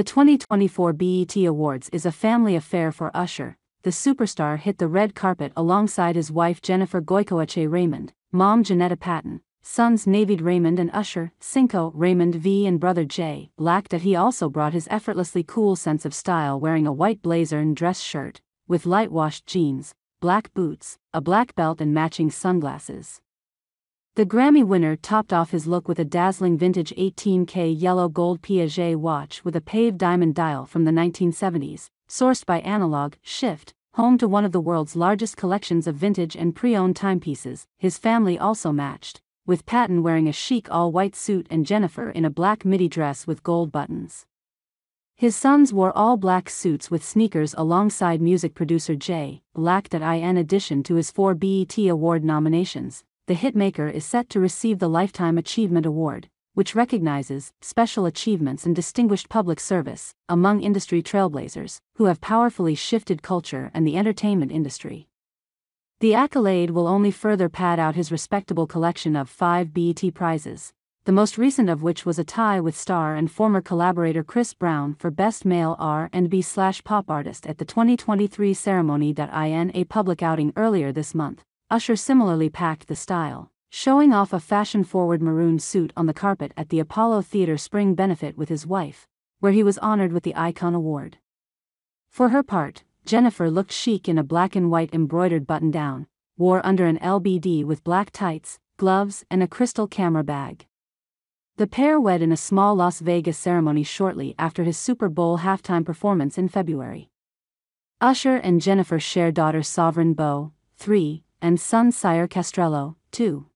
The 2024 BET Awards is a family affair for Usher. The superstar hit the red carpet alongside his wife Jennifer Goicoechea Raymond, mom Jonnetta Patton, sons Naviyd Raymond and Usher, Cinco Raymond V and brother Jay. Black that he also brought his effortlessly cool sense of style wearing a white blazer and dress shirt, with light washed jeans, black boots, a black belt and matching sunglasses. The Grammy winner topped off his look with a dazzling vintage 18K yellow gold Piaget watch with a paved diamond dial from the 1970s, sourced by Analog Shift, home to one of the world's largest collections of vintage and pre owned timepieces. His family also matched, with Patton wearing a chic all white suit and Jennifer in a black midi dress with gold buttons. His sons wore all black suits with sneakers alongside music producer Jay Black. In addition to his four BET Award nominations, the hitmaker is set to receive the Lifetime Achievement Award, which recognizes special achievements and distinguished public service among industry trailblazers who have powerfully shifted culture and the entertainment industry. The accolade will only further pad out his respectable collection of five BET prizes, the most recent of which was a tie with star and former collaborator Chris Brown for Best Male R&B slash Pop Artist at the 2023 ceremony. In a public outing earlier this month, Usher similarly packed the style, showing off a fashion forward maroon suit on the carpet at the Apollo Theater Spring Benefit with his wife, where he was honored with the Icon Award. For her part, Jennifer looked chic in a black and white embroidered button down, wore under an LBD with black tights, gloves, and a crystal camera bag. The pair wed in a small Las Vegas ceremony shortly after his Super Bowl halftime performance in February. Usher and Jennifer share daughter Sovereign Bo, 3, and son Sire Castrello, 2.